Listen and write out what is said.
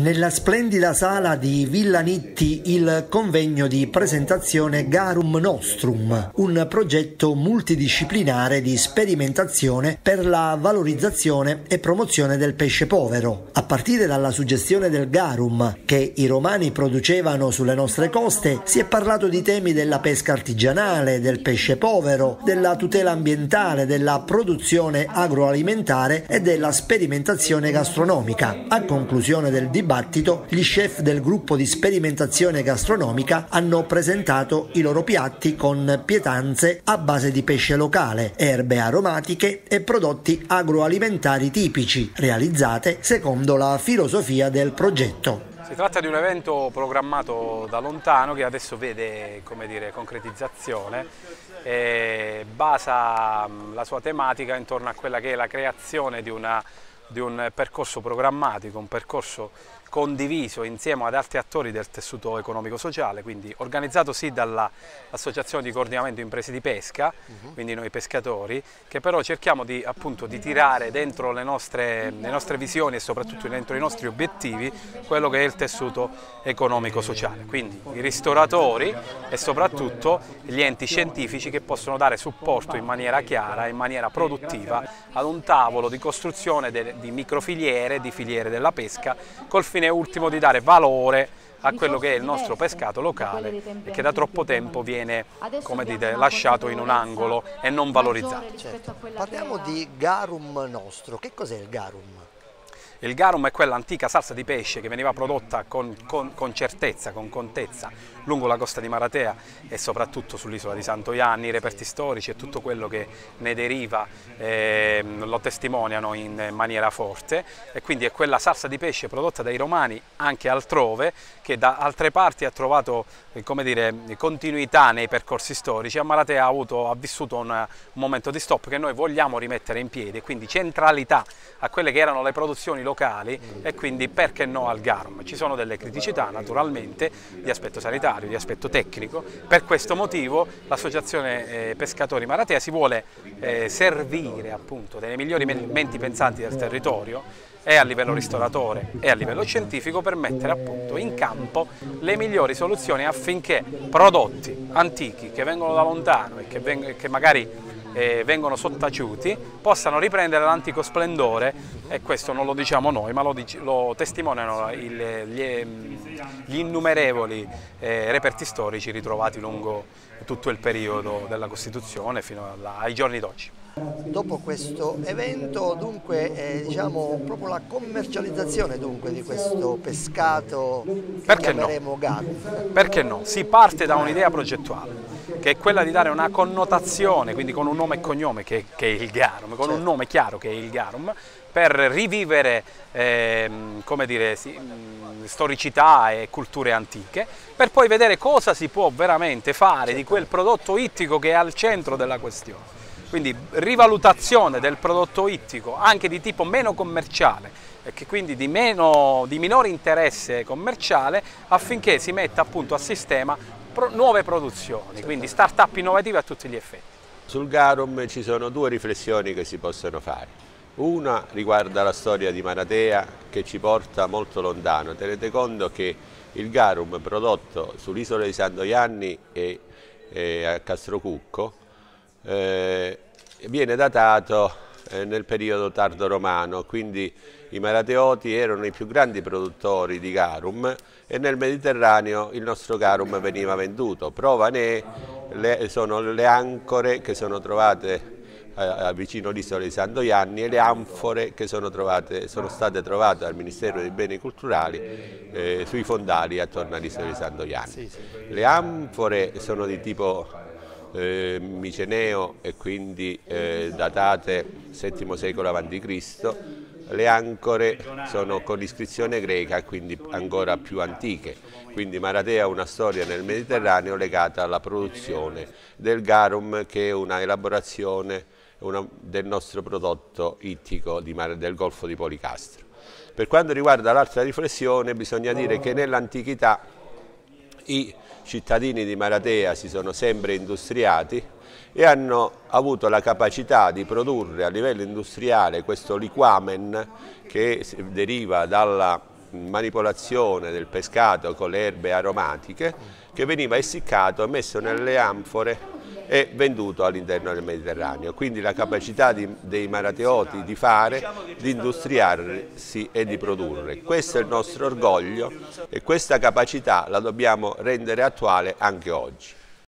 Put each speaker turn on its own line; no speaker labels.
Nella splendida sala di Villa Nitti il convegno di presentazione Garum Nostrum, un progetto multidisciplinare di sperimentazione per la valorizzazione e promozione del pesce povero. A partire dalla suggestione del garum che i romani producevano sulle nostre coste, si è parlato di temi della pesca artigianale, del pesce povero, della tutela ambientale, della produzione agroalimentare e della sperimentazione gastronomica. A conclusione del dibattito, gli chef del gruppo di sperimentazione gastronomica hanno presentato i loro piatti con pietanze a base di pesce locale, erbe aromatiche e prodotti agroalimentari tipici, realizzate secondo la filosofia del progetto.
Si tratta di un evento programmato da lontano che adesso vede dire, concretizzazione e basa la sua tematica intorno a quella che è la creazione di, una, di un percorso programmatico, un percorso condiviso insieme ad altri attori del tessuto economico-sociale, quindi organizzato sì dall'Associazione di Coordinamento Imprese di Pesca, -huh. quindi noi pescatori, che però cerchiamo di, appunto, di tirare dentro le nostre, le nostre, visioni e soprattutto dentro i nostri obiettivi quello che è il tessuto economico-sociale, quindi i ristoratori e soprattutto gli enti scientifici che possono dare supporto in maniera chiara, in maniera produttiva ad un tavolo di costruzione di microfiliere, di filiere della pesca col fine fine ultimo di dare valore a quello che è il nostro pescato locale e che da troppo tempo viene come dite, lasciato in un angolo e non valorizzato.
Certo. Parliamo di garum nostro, che cos'è il garum?
Il garum è quella antica salsa di pesce che veniva prodotta con, con, con certezza, con contezza, lungo la costa di Maratea e soprattutto sull'isola di Santo Ianni, i reperti storici e tutto quello che ne deriva eh, lo testimoniano in maniera forte. E quindi è quella salsa di pesce prodotta dai romani anche altrove che da altre parti ha trovato eh, dire, continuità nei percorsi storici, a Maratea ha, avuto, ha vissuto un, un momento di stop che noi vogliamo rimettere in piedi, quindi centralità a quelle che erano le produzioni locali locali e quindi perché no al GARM? Ci sono delle criticità naturalmente di aspetto sanitario, di aspetto tecnico, per questo motivo l'Associazione eh, Pescatori Maratea si vuole eh, servire appunto delle migliori menti pensanti del territorio e a livello ristoratore e a livello scientifico per mettere appunto in campo le migliori soluzioni affinché prodotti antichi che vengono da lontano e che, che magari eh, vengono sottaciuti possano riprendere l'antico splendore e questo non lo diciamo noi ma lo, lo testimoniano il, gli, gli, innumerevoli eh, reperti storici ritrovati lungo tutto il periodo della Costituzione fino alla, ai giorni d'oggi.
Dopo questo evento dunque è diciamo, proprio la commercializzazione dunque, di questo pescato che Perché chiameremo no? GAN.
Perché no? Si parte da un'idea progettuale che è quella di dare una connotazione, quindi con un nome e cognome che, che è il Garum, con certo. un nome chiaro che è il Garum, per rivivere eh, dire, sì, storicità e culture antiche, per poi vedere cosa si può veramente fare certo. di quel prodotto ittico che è al centro della questione. Quindi rivalutazione del prodotto ittico anche di tipo meno commerciale e che quindi di, meno, di minore interesse commerciale affinché si metta appunto a sistema nuove produzioni, quindi start-up innovative a tutti gli effetti.
Sul Garum ci sono due riflessioni che si possono fare. Una riguarda la storia di Maratea che ci porta molto lontano. Tenete conto che il garum prodotto sull'isola di San Doianni e, e a Castrocucco eh, viene datato nel periodo tardo romano, quindi i marateoti erano i più grandi produttori di garum e nel Mediterraneo il nostro garum veniva venduto. Prova ne le, sono le ancore che sono trovate eh, vicino all'isola di San Doianni e le anfore che sono, trovate, sono state trovate dal Ministero dei Beni Culturali eh, sui fondali attorno all'isola di San Doianni. Le anfore sono di tipo eh, miceneo e quindi eh, datate VII secolo a.C., le ancore sono con iscrizione greca, quindi ancora più antiche. Quindi Maratea ha una storia nel Mediterraneo legata alla produzione del garum, che è una elaborazione una, del nostro prodotto ittico di, del Golfo di Policastro. Per quanto riguarda l'altra riflessione, bisogna dire che nell'antichità i cittadini di Maratea si sono sempre industriati e hanno avuto la capacità di produrre a livello industriale questo liquamen che deriva dalla manipolazione del pescato con le erbe aromatiche che veniva essiccato, messo nelle anfore e venduto all'interno del Mediterraneo. Quindi la capacità di, dei marateoti di fare, di industriarsi e di produrre. Questo è il nostro orgoglio e questa capacità la dobbiamo rendere attuale anche oggi.